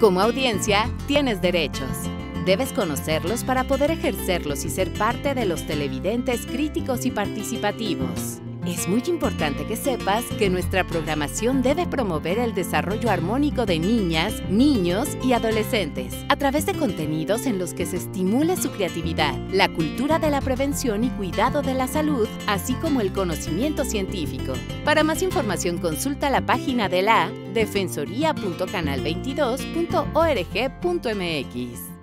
Como audiencia, tienes derechos. Debes conocerlos para poder ejercerlos y ser parte de los televidentes críticos y participativos. Es muy importante que sepas que nuestra programación debe promover el desarrollo armónico de niñas, niños y adolescentes a través de contenidos en los que se estimule su creatividad, la cultura de la prevención y cuidado de la salud, así como el conocimiento científico. Para más información consulta la página de la defensoría.canal22.org.mx.